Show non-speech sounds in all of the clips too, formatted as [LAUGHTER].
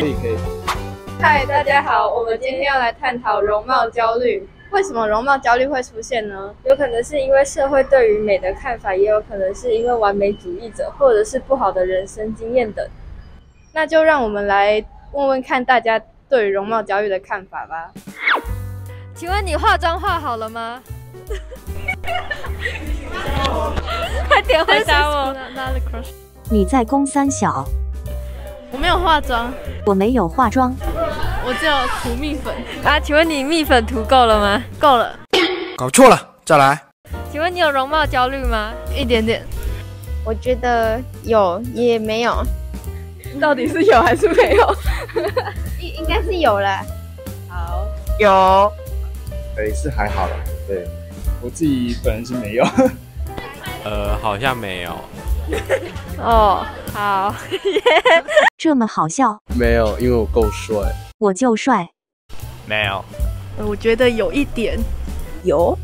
可以可以。嗨，大家好，我们今天要来探讨容貌焦虑。为什么容貌焦虑会出现呢？有可能是因为社会对于美的看法，也有可能是因为完美主义者，或者是不好的人生经验等。那就让我们来问问看大家对于容貌焦虑的看法吧。请问你化妆化好了吗？[LAUGHS] 快点回答我。你在攻三小？我没有化妆，我没有化妆，我只有涂蜜粉啊。请问你蜜粉涂够了吗？够了。搞错了，再来。请问你有容貌焦虑吗？一点点。我觉得有也没有，到底是有还是没有？应 [LAUGHS] 应该是有了。好，有。哎，是还好了。对，我自己本人是没有。[LAUGHS] 呃，好像没有。[LAUGHS] 哦，好，[LAUGHS] 这么好笑？没有，因为我够帅。我就帅。没有。我觉得有一点。有。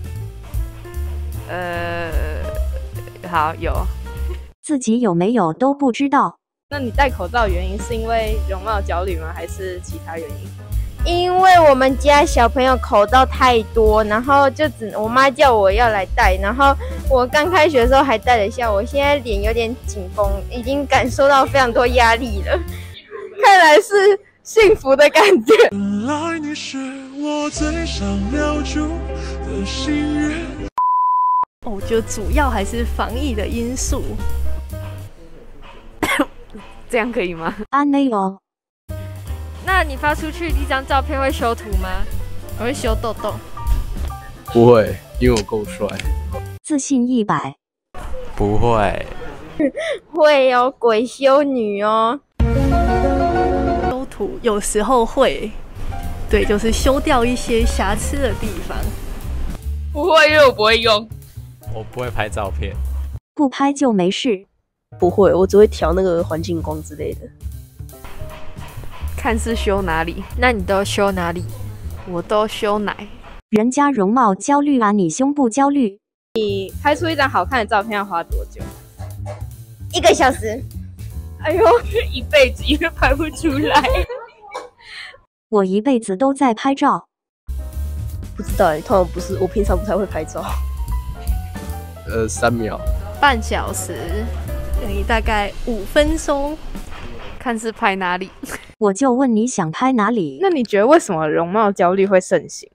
呃，好有。自己有没有都不知道。那你戴口罩原因是因为容貌焦虑吗？还是其他原因？因为我们家小朋友口罩太多，然后就只我妈叫我要来戴，然后我刚开学的时候还带了一下，我现在脸有点紧绷，已经感受到非常多压力了。[LAUGHS] 看来是幸福的感觉。哦，我觉得主要还是防疫的因素。[COUGHS] 这样可以吗？安内哦。那你发出去一张照片会修图吗？我会修痘痘。不会，因为我够帅。自信一百。不会。会哦，鬼修女哦。修图有时候会，对，就是修掉一些瑕疵的地方。不会，因为我不会用。我不会拍照片。不拍就没事。不会，我只会调那个环境光之类的。看是修哪里？那你都修哪里？我都修奶。人家容貌焦虑啊，你胸部焦虑。你拍出一张好看的照片要花多久？一个小时。哎呦，一辈子也拍不出来。我一辈子都在拍照。不知道哎，通常不是，我平常不太会拍照。呃，三秒。半小时。等于大概五分钟。看是拍哪里，我就问你想拍哪里。那你觉得为什么容貌焦虑会盛行？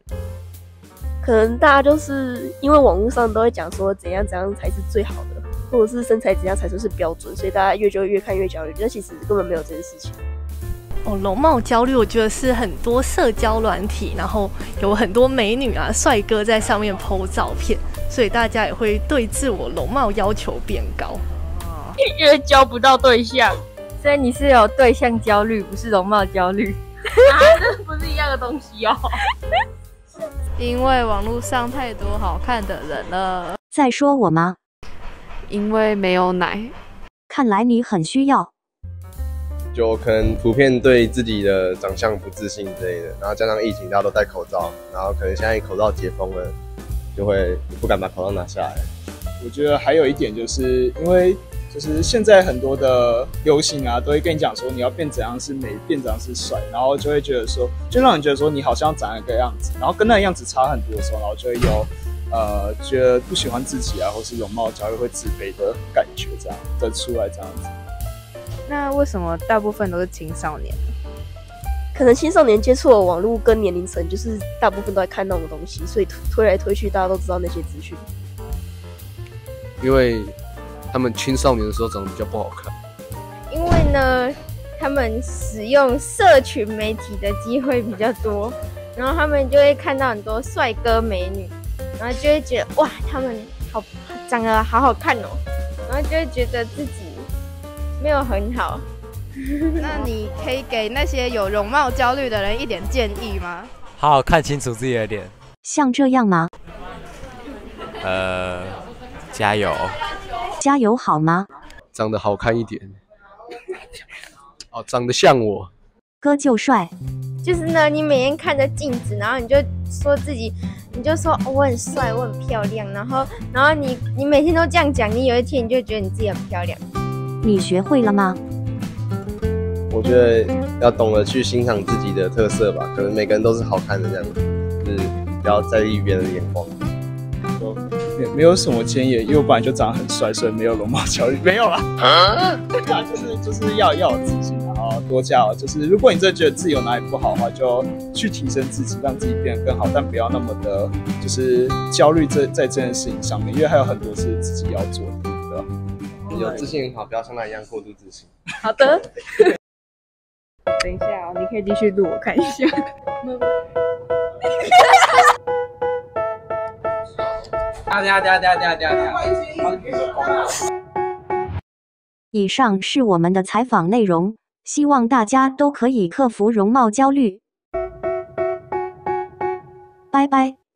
可能大家就是因为网络上都会讲说怎样怎样才是最好的，或者是身材怎样才算是标准，所以大家越就越看越焦虑。但其实根本没有这件事情。哦，容貌焦虑，我觉得是很多社交软体，然后有很多美女啊、帅哥在上面 PO 照片，所以大家也会对自我容貌要求变高。因为交不到对象。所以你是有对象焦虑，不是容貌焦虑，这不是一样的东西哦。[LAUGHS] 因为网络上太多好看的人了。在说我吗？因为没有奶。看来你很需要。就可能普遍对自己的长相不自信之类的，然后加上疫情大家都戴口罩，然后可能现在口罩解封了，就会不敢把口罩拿下来。我觉得还有一点就是因为。就是现在很多的流行啊，都会跟你讲说你要变怎样是美，变怎样是帅，然后就会觉得说，就让人觉得说你好像长一个样子，然后跟那个样子差很多的时候，然后就会有呃觉得不喜欢自己啊，或是容貌焦虑会自卑的感觉，这样的出来这样子。那为什么大部分都是青少年？可能青少年接触的网络跟年龄层，就是大部分都在看那种东西，所以推来推去，大家都知道那些资讯。因为。他们青少年的时候长得比较不好看，因为呢，他们使用社群媒体的机会比较多，然后他们就会看到很多帅哥美女，然后就会觉得哇，他们好长得好好看哦，然后就会觉得自己没有很好。[LAUGHS] 那你可以给那些有容貌焦虑的人一点建议吗？好好看清楚自己的脸，像这样吗？呃，加油。加油好吗？长得好看一点。哦，长得像我。哥就帅。就是呢，你每天看着镜子，然后你就说自己，你就说我很帅，我很漂亮，然后，然后你你每天都这样讲，你有一天你就觉得你自己很漂亮。你学会了吗？我我觉得要懂得去欣赏自己的特色吧，可能每个人都是好看的这样，就是不要在意别人的眼光。就没没有什么建议，因为我本来就长得很帅，所以没有容貌焦虑，[LAUGHS] 没有啦。对啊，就是就是要要有自信，然后多加油。就是如果你真的觉得自己有哪里不好的话，就去提升自己，让自己变得更好，但不要那么的，就是焦虑这在这件事情上面，因为还有很多是自己要做的，对吧？有自信很好，不要像他一样过度自信。好的。等一下哦，你可以继续录，我看一下以上是我们的采访内容，希望大家都可以克服容貌焦虑。拜拜。